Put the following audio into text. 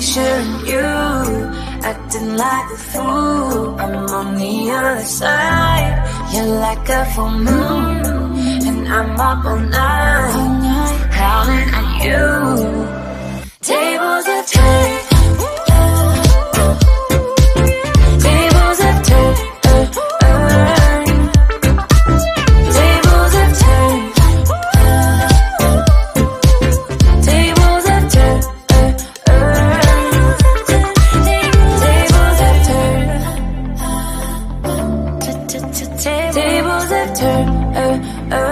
Picturing you acting like a fool. I'm on the other side. You're like a full moon, and I'm up all night, howling at you. earth